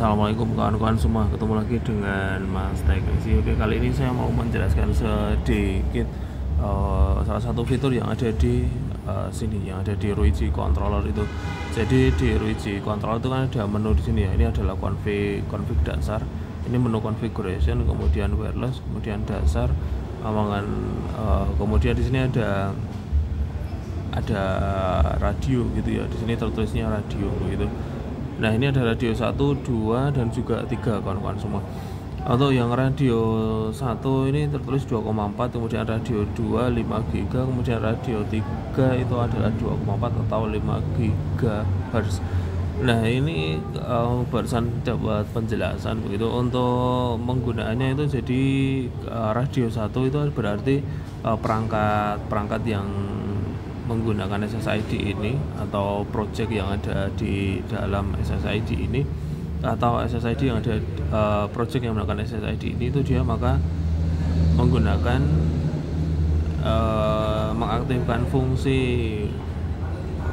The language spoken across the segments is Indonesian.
Assalamualaikum kawan-kawan semua. Ketemu lagi dengan Mas Teknisi Oke kali ini saya mau menjelaskan sedikit uh, Salah satu fitur yang ada di uh, sini Yang ada di Ruiji Controller itu. Jadi di Ruiji Controller itu kan ada menu di sini ya. Ini adalah config, config dasar. Ini menu configuration Kemudian wireless Kemudian dasar Amangan uh, Kemudian di sini ada ada radio gitu ya. Di sini tertulisnya radio gitu Nah ini ada radio 1, 2 dan juga 3 kawan-kawan semua. Untuk yang radio 1 ini tertulis 2,4 kemudian radio 2 5 GB kemudian radio 3 itu adalah 2,4 atau 5 GHz nah ini uh, barusan dapat penjelasan begitu. Untuk penggunaannya itu jadi uh, radio 1 itu berarti uh, perangkat perangkat yang menggunakan SSID ini atau project yang ada di dalam SSID ini atau SSID yang ada uh, project yang menggunakan SSID ini itu dia maka menggunakan uh, mengaktifkan fungsi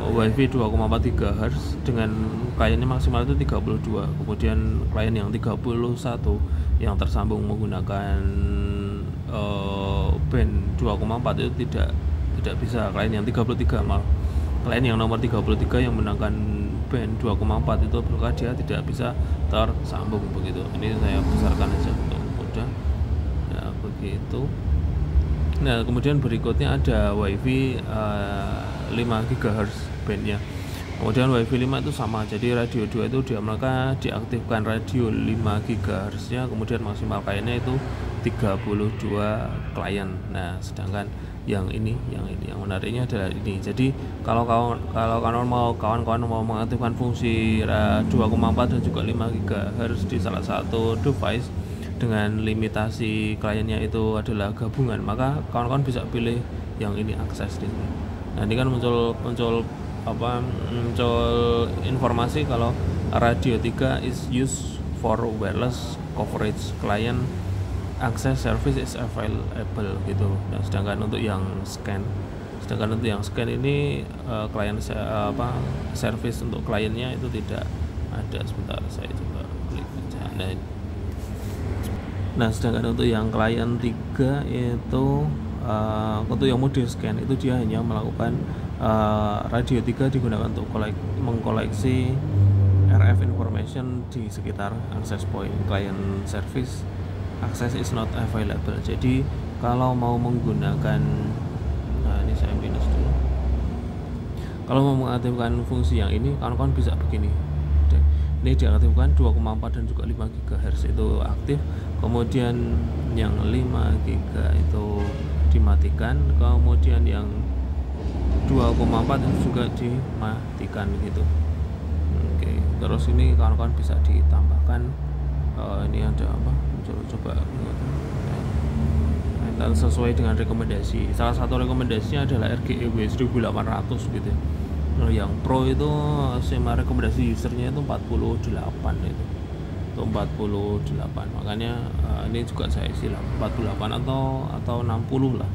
WiFi 2,4 GHz dengan kliennya maksimal itu 32 kemudian klien yang 31 yang tersambung menggunakan uh, band 2,4 itu tidak tidak bisa. Klien yang 33 mal klien yang nomor 33 yang menangkan band 2,4 itu maka dia tidak bisa tersambung begitu? Ini saya besarkan aja untuk mudah ya begitu. Nah kemudian berikutnya ada wifi uh, 5 GHz bandnya. Kemudian wifi 5 itu sama jadi radio 2 itu dia mereka diaktifkan radio 5 GHz nya kemudian maksimal kliennya itu 32 klien. Nah sedangkan yang ini yang ini. Yang menariknya adalah ini. Jadi kalau kawan kalau kawan mau kawan-kawan mau mengaktifkan fungsi 2,4 dan juga 5 GHz di salah satu device dengan limitasi kliennya itu adalah gabungan maka kawan-kawan bisa pilih yang ini akses di sini. Ini kan muncul muncul apa muncul informasi kalau radio 3 is used for wireless coverage client akses service is available gitu. Nah sedangkan untuk yang scan sedangkan untuk yang scan ini uh, klien uh, apa service untuk kliennya itu tidak ada. Sebentar saya coba klik nah, nah sedangkan untuk yang klien 3 itu uh, untuk yang mode scan itu dia hanya melakukan uh, radio 3 digunakan untuk kolek, mengkoleksi RF information di sekitar access point client service akses is not available. Jadi kalau mau menggunakan nah ini saya minus dulu. Kalau mau mengaktifkan fungsi yang ini kawan-kawan bisa begini. Ini diaktifkan 2,4 dan juga 5 GHz itu aktif. Kemudian yang 5 GB itu dimatikan. Kemudian yang 2,4 itu juga dimatikan gitu. Oke terus ini kawan-kawan bisa ditambahkan ini ada apa? Coba coba dan sesuai dengan rekomendasi. Salah satu rekomendasinya adalah RGEW 1800 gitu nah, yang pro itu sema rekomendasi usernya itu 48 itu. Itu 48 makanya uh, ini juga saya isi lah. 48 atau atau 60 lah.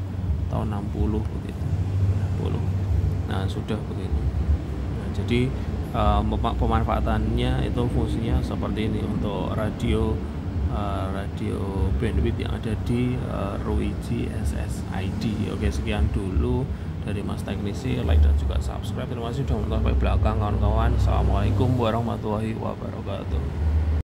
Atau 60 begitu 60 nah sudah begitu nah, jadi uh, pemanfaatannya itu fungsinya seperti ini untuk radio uh, radio bandwidth yang ada di uh, Ruiji SSID oke sekian dulu dari Mas Teknisi. Like dan juga subscribe. Terima kasih sudah menonton sampai belakang kawan-kawan. Assalamualaikum warahmatullahi wabarakatuh